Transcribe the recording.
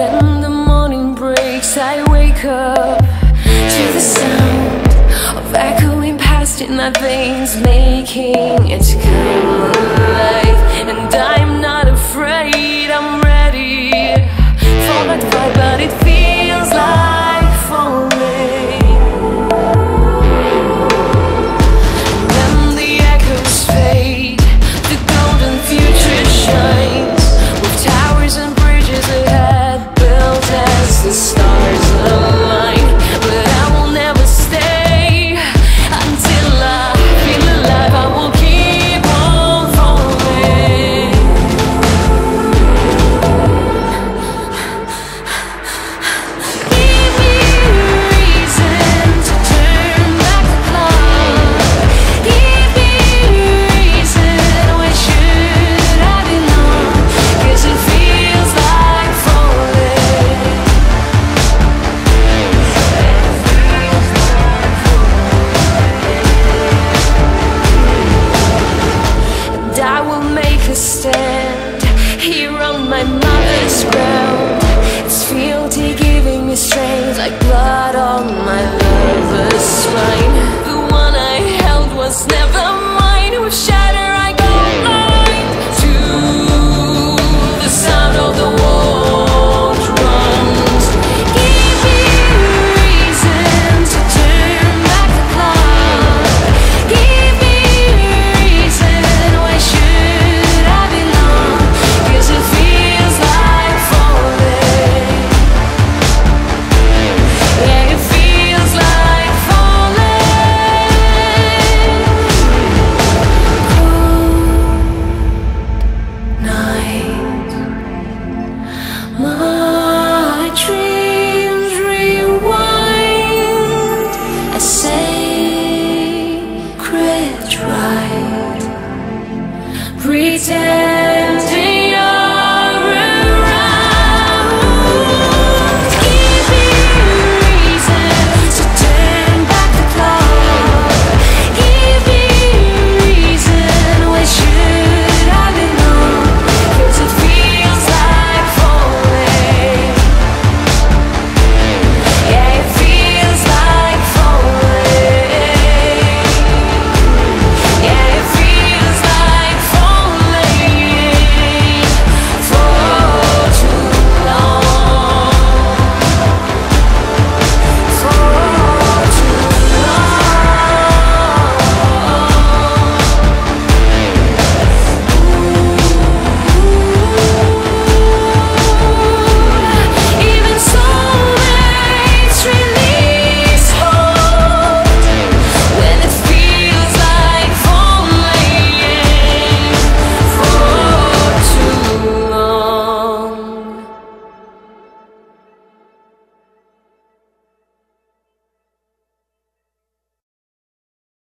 When the morning breaks I wake up To the sound of echoing past in my veins Making it come alive. stay.